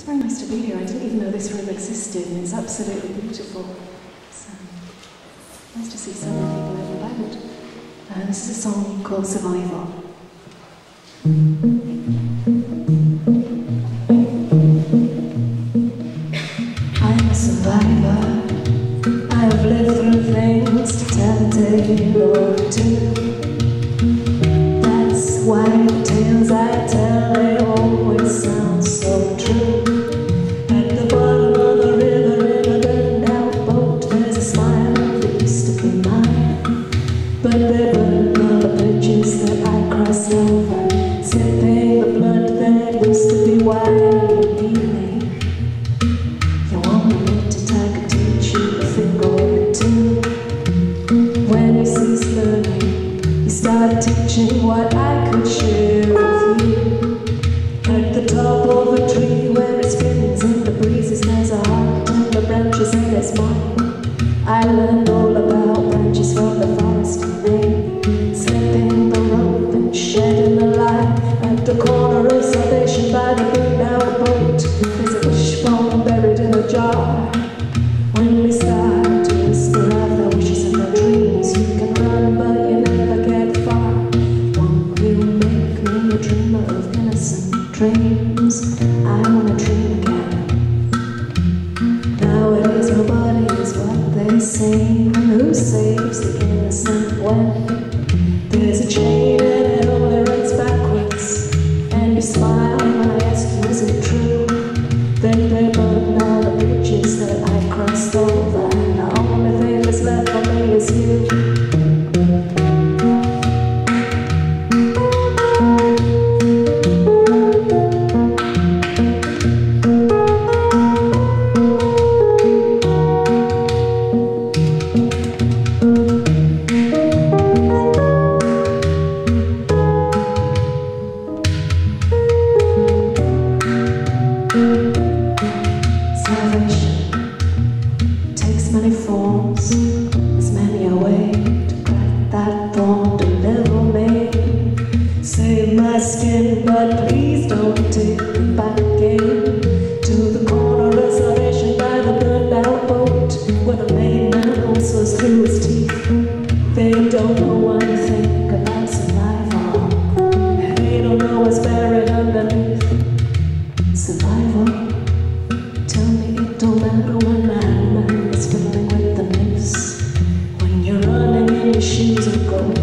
It's very nice to be here. I didn't even know this room existed, and it's absolutely beautiful. Nice to see so many people out and uh, this is a song called Survival. destino nos.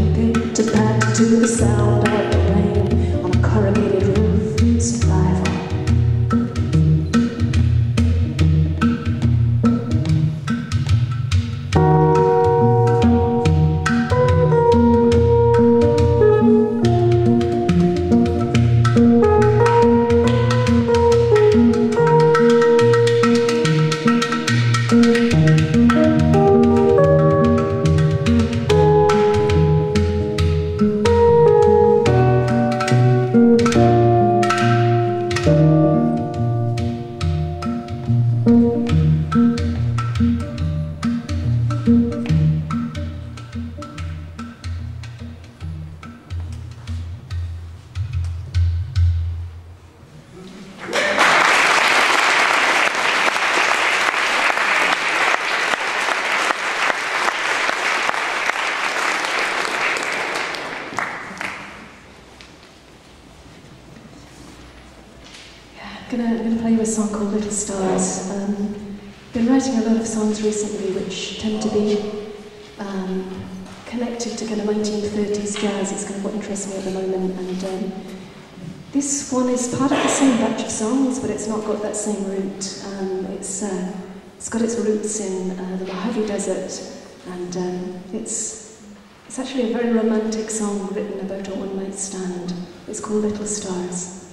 one is part of the same batch of songs, but it's not got that same root. Um, it's, uh, it's got its roots in uh, the Mojave Desert, and um, it's, it's actually a very romantic song written about a one night stand. It's called Little Stars.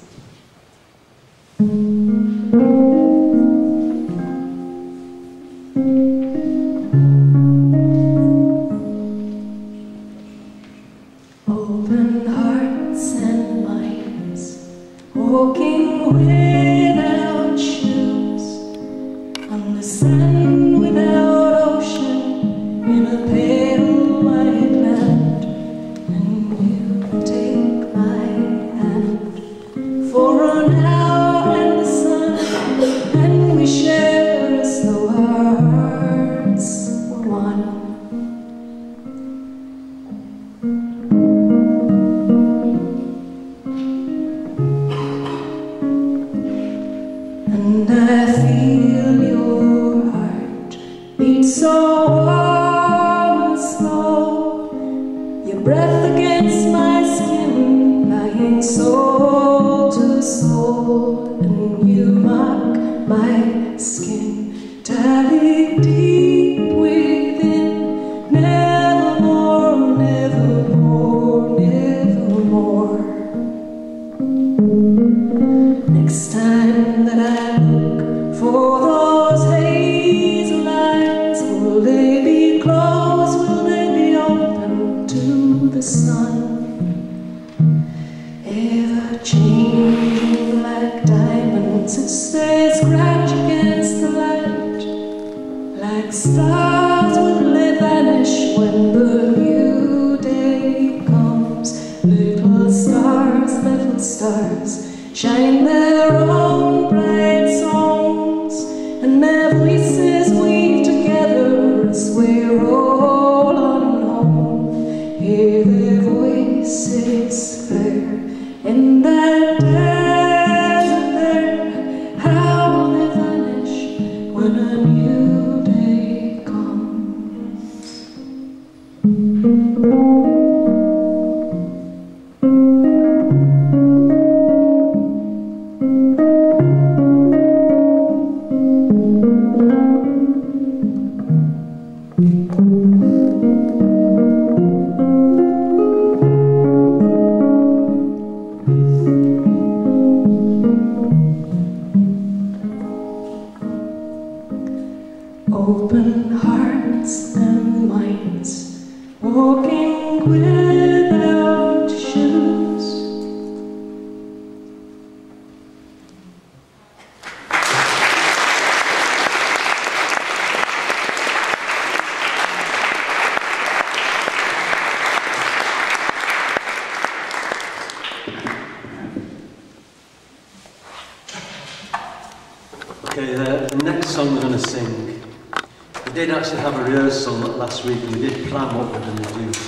Actually have a rehearsal last week and we did plan what we're going to do,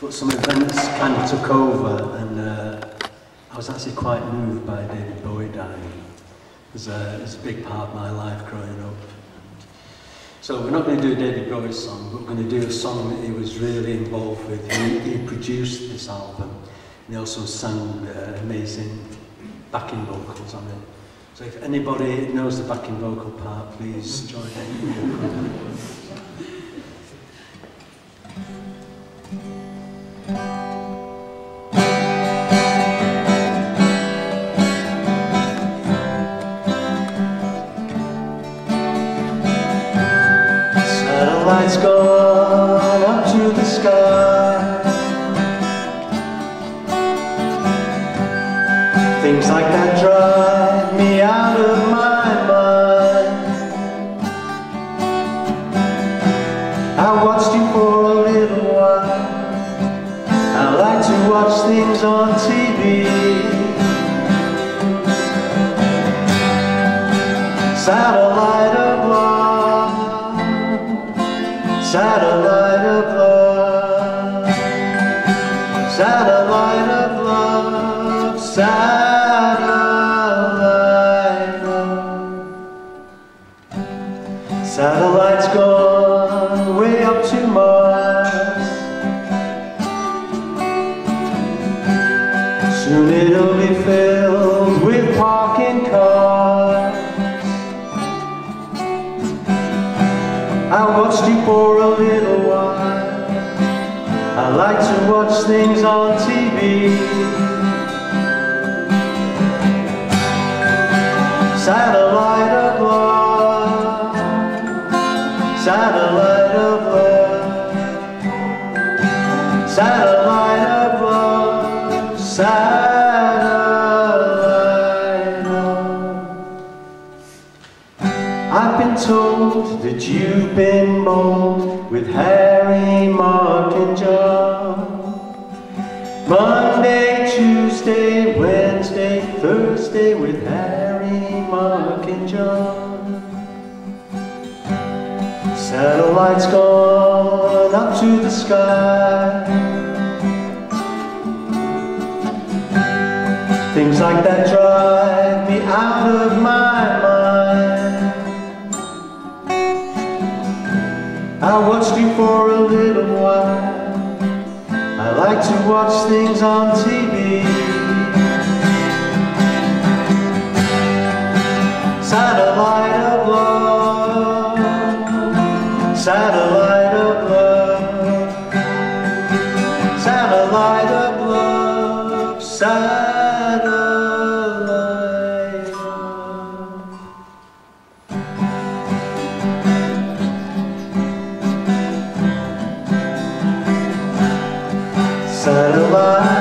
but some events kind of took over and uh, I was actually quite moved by David Bowie dying. It was, a, it was a big part of my life growing up. So we're not going to do a David Bowie song, but we're going to do a song that he was really involved with. He, he produced this album and he also sang uh, amazing backing vocals on it. So if anybody knows the backing vocal part, please join in. Watch things on TV. Satellite of love, satellite watch things on TV. Satellite of love, satellite of love, satellite of love, satellite of I've been told that you've been mold With Harry, Mark and John. Satellites gone up to the sky. Things like that drive me out of my mind. I watched you for a little while. I like to watch things on TV. Satellite of love, satellite of love, satellite of love, satellite. Of Satellite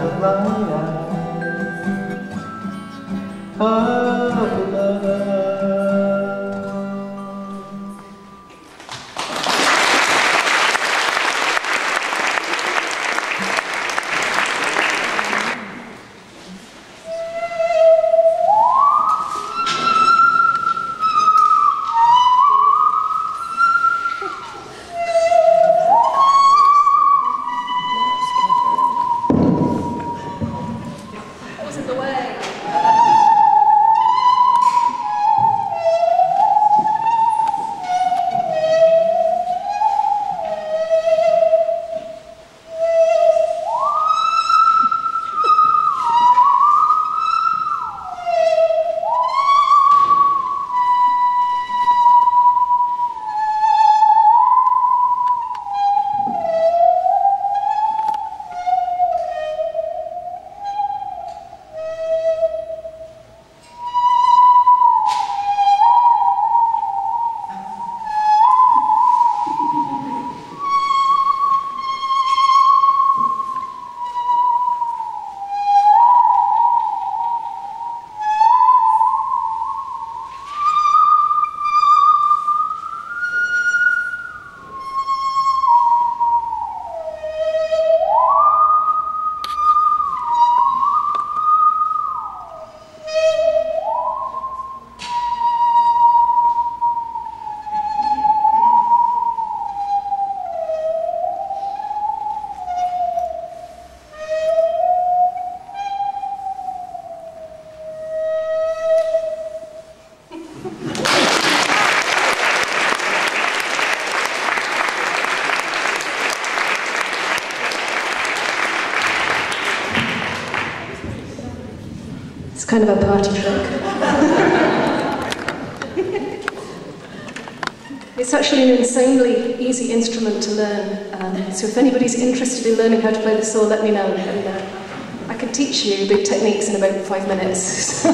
of my eyes. Oh. kind of a party trick. it's actually an insanely easy instrument to learn, um, so if anybody's interested in learning how to play the saw, let me know, and uh, I can teach you big techniques in about five minutes.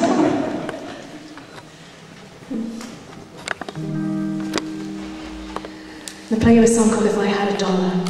They're playing a song called If I Had a Dollar.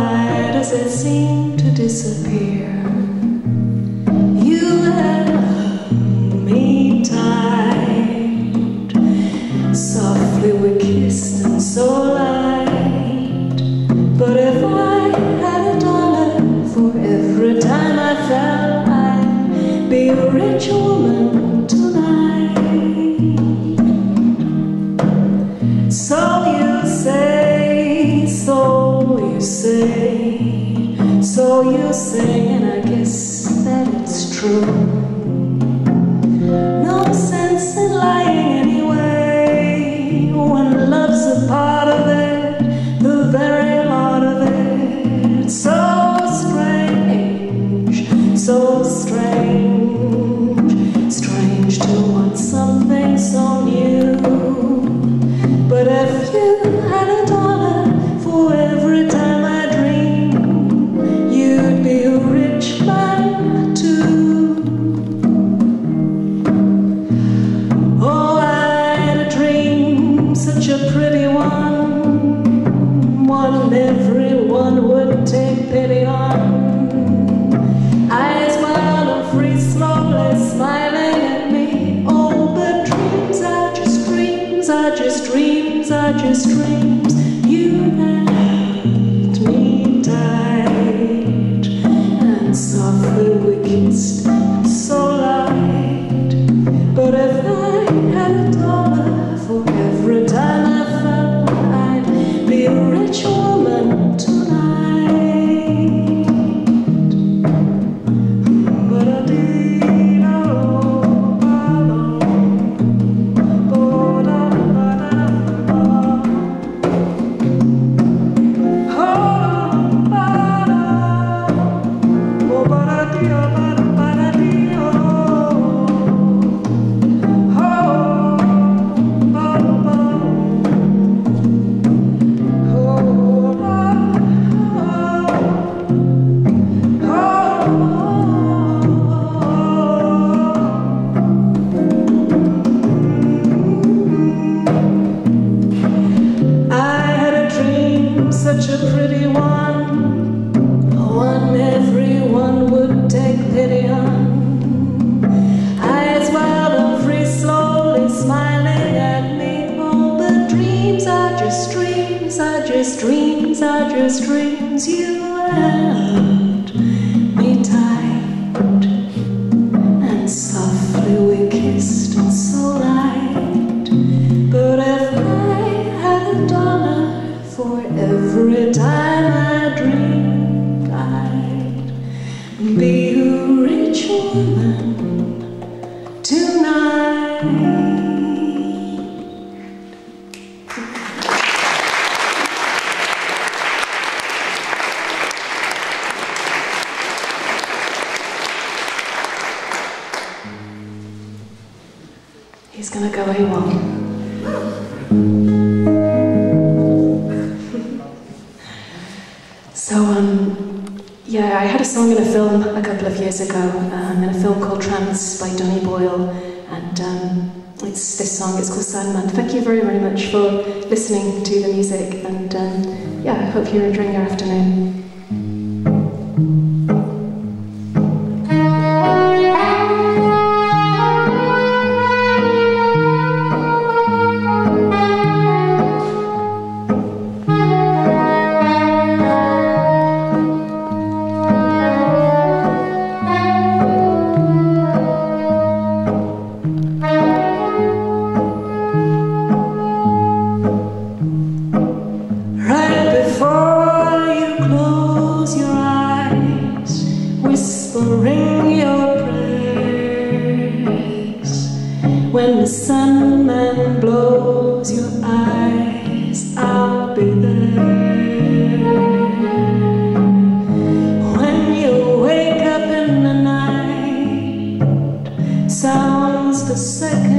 Why does it seem to disappear? tonight. He's gonna go AWOL. so, um, yeah, I had a song in a film a couple of years ago song. It's called Sandman. Thank you very, very much for listening to the music, and um, yeah, I hope you're enjoying your afternoon. When the sandman blows your eyes, I'll be there. When you wake up in the night, sounds the second.